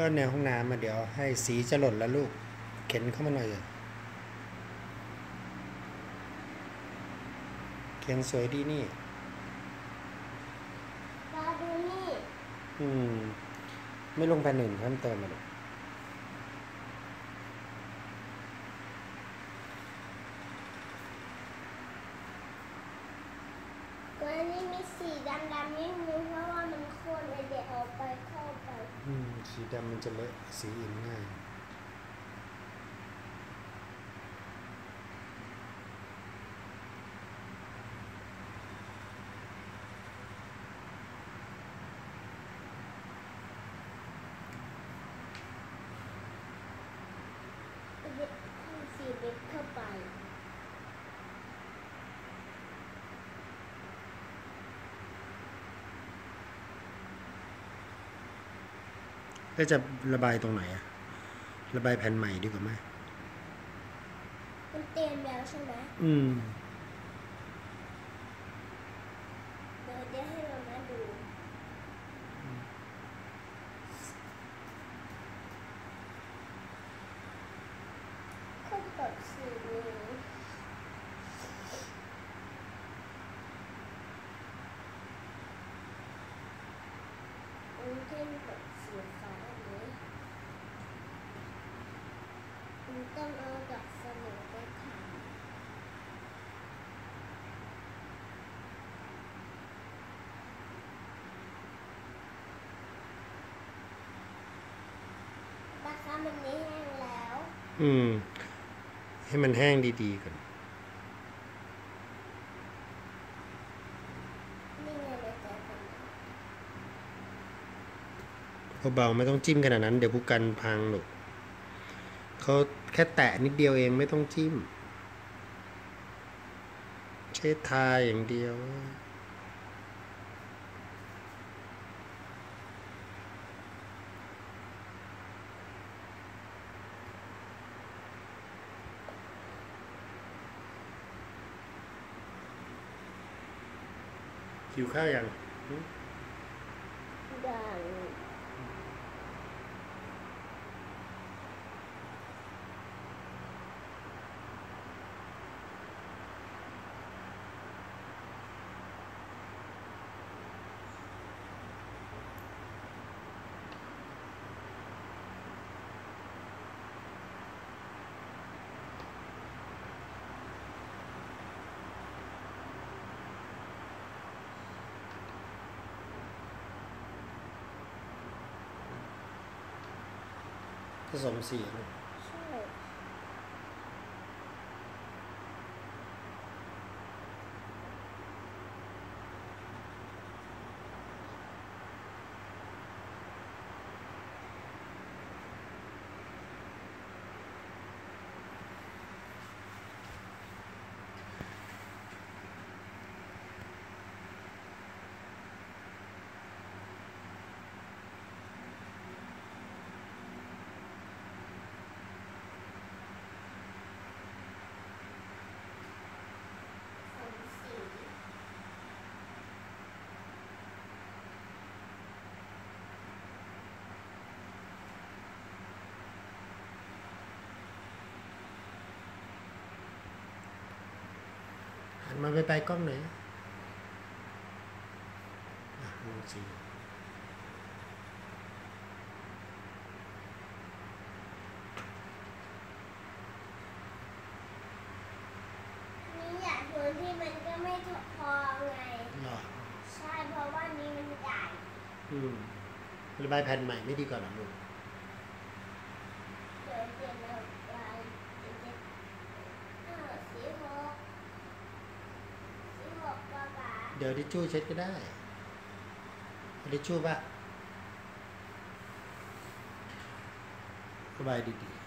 ก็แนวห้องน้ำมาเดี๋ยวให้สีจะหล่นแล้วลูก เข็นเข้ามาหน่อยเลยเขียงสวยดีนี่ตาดูนี่ อืม ไม่ลงแผ่นหนึ่งเพิ่มเติมมาเลยตัวนี้มีสีดำๆนิดนึง สีดำมันจะเลอะสีอื่นง่ายเยวให้สีเบ็ดเข้าไป แล้วจะระบายตรงไหนอะระบายแผ่นใหม่ดีกว่าไหมมันเต็มแล้วใช่ไหมอืม เดี๋ยวจะให้เรามาดู ขึ้นกับสีนี้มันขึ้นกับสีฟ้าอันนี้มันต้องเอากับสมุดไปทำ ปลาคามันนี้แห้งแล้ว อืม ให้มันแห้งดีๆก่อนนี่ไงเลยแต่เป็นเบาๆไม่ต้องจิ้มขนาดนั้น เดี๋ยวผู้กันพังหนูกเขาแค่แตะนิดเดียวเองไม่ต้องจิ้มใช้ทาอย่างเดียว หิวข้าวยังยัง ผ สมสีลูก หันมาไปไปกล้องหน่อยอะลองสีนี่อยากดูที่มันก็ไม่พอไง หรอใช่เพราะว่านี้มันใหญ่อืมระบายแผ่นใหม่ไม่ดีกว่าเหรอลูก เดี๋ยวเปลี่ยนเอาลายเดี๋ยวจะเออสีหกสีหกกว่าบาท เดี๋ยวทิชชู่เช็ดก็ได้ดิชชู่ปะสบายดี